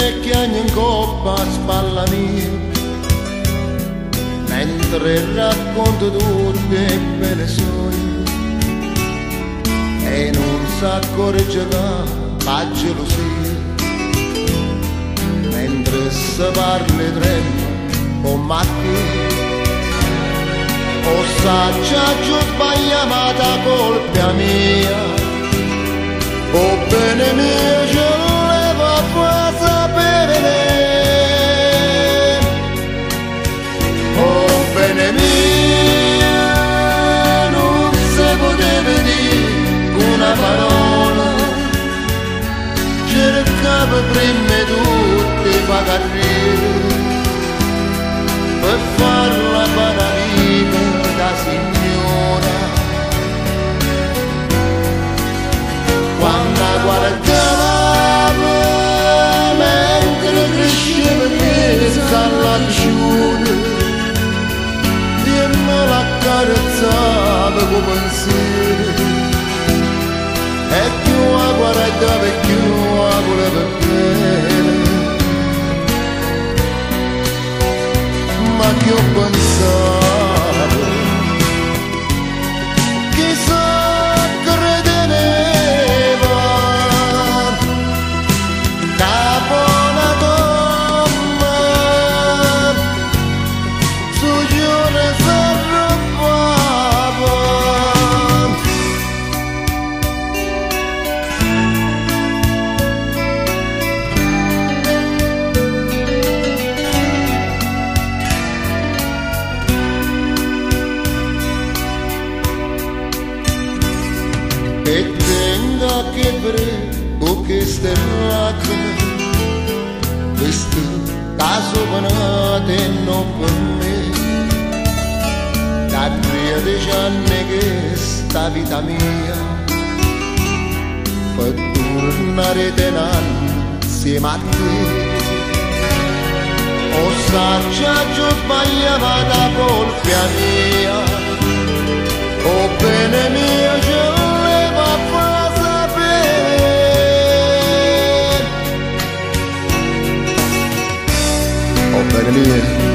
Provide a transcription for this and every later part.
tremme chiagni in coppa a spalla mia. Mentre racconto tutte belle sogni e non sa corregge la gelosia. Mentre si parla tremmo o macchina. O saggia giù sbagliata colpa mia. O bene mio carriera per farla banalina da signora quando guardavo mentre cresceva alla pisciuna e me l'accarezzava con pensiero e più la guardava più la voleva bre o che stellate questo caso venate non per me da tre anni che sta vita mia per tornare tenere insieme a te o saggia giù sbagliava da colpa mia o bene mio bene mio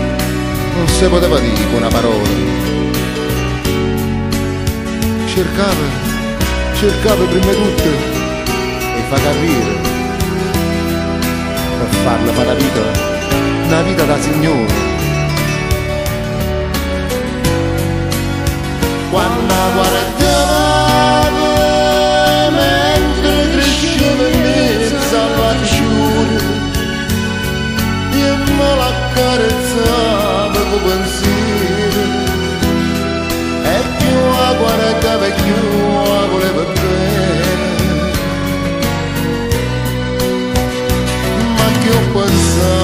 non si poteva dire una parola. Cercava cercava prima di tutto e fa carriera per farla fare la vita una vita da signore. Quando guardavo eu passei.